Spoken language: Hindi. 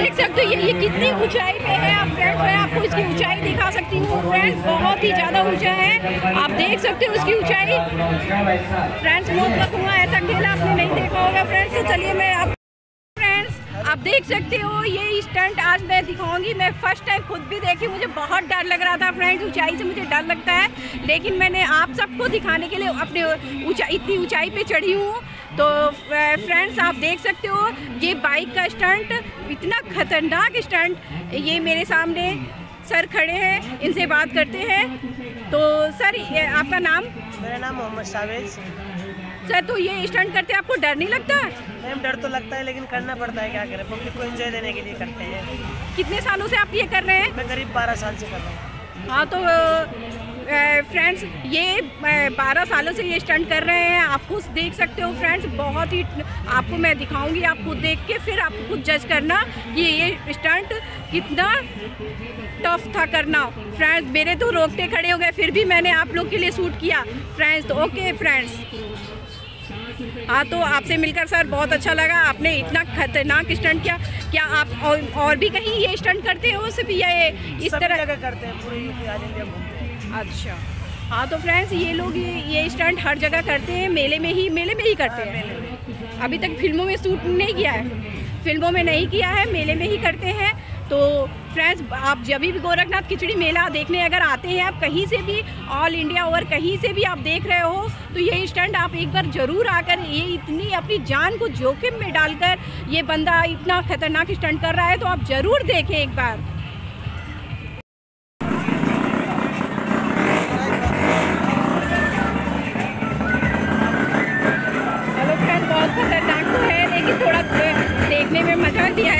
देख सकते हो ये ये कितनी ऊंचाई पे है। आप फ्रेंड्स मैं आपको इसकी ऊंचाई दिखा सकती हूँ। फ्रेंड्स बहुत ही ज़्यादा ऊँचा है। आप देख सकते हो उसकी ऊंचाई। फ्रेंड्स मौत का कुआँ ऐसा खेला आपने नहीं देखा होगा। फ्रेंड्स तो चलिए मैं आप फ्रेंड्स आप देख सकते हो, ये स्टंट आज मैं दिखाऊँगी। मैं फ़र्स्ट टाइम खुद भी देखी, मुझे बहुत डर लग रहा था। फ्रेंड्स ऊंचाई से मुझे डर लगता है। लेकिन मैंने आप सबको दिखाने के लिए अपने ऊंचाई इतनी ऊंचाई पे चढ़ी हूँ। तो फ्रेंड्स आप देख सकते हो ये बाइक का स्टंट इतना खतरनाक स्टंट ये मेरे सामने सर खड़े हैं इनसे बात करते हैं। तो सर आपका नाम? मेरा नाम मोहम्मद सावेज। सर तो ये स्टंट करते आपको डर नहीं लगता? मैम डर तो लगता है लेकिन करना पड़ता है क्या करें? पब्लिक को एंजॉय देने के लिए करते हैं। कितने सालों से आप ये कर रहे हैं? मैं करीब बारह साल से कर रहा हूँ। हाँ तो फ्रेंड्स ये बारह सालों से ये स्टंट कर रहे हैं। आप खुद देख सकते हो फ्रेंड्स बहुत ही आपको मैं दिखाऊँगी आप खुद देख के फिर आप खुद जज करना कि ये स्टंट कितना टफ था करना। फ्रेंड्स मेरे तो रोकते खड़े हो गए फिर भी मैंने आप लोग के लिए शूट किया। फ्रेंड्स तो ओके फ्रेंड्स हाँ तो आपसे मिलकर सर बहुत अच्छा लगा। आपने इतना खतरनाक स्टंट किया। क्या आप और, और भी कहीं ये स्टंट करते हो सिर्फ़ ये इस तरह करते हैं पूरे अच्छा। हाँ तो फ्रेंड्स ये लोग ये ये स्टंट हर जगह करते हैं मेले में ही मेले में ही करते हैं। अभी तक फ़िल्मों में शूट नहीं किया है। फ़िल्मों में नहीं किया है मेले में ही करते हैं। तो फ्रेंड्स आप जब भी गोरखनाथ खिचड़ी मेला देखने अगर आते हैं आप कहीं से भी ऑल इंडिया ओवर कहीं से भी आप देख रहे हो तो ये स्टंट आप एक बार ज़रूर आकर ये इतनी अपनी जान को जोखिम में डालकर ये बंदा इतना खतरनाक स्टंट कर रहा है तो आप ज़रूर देखें एक बार। देखने में मज़ा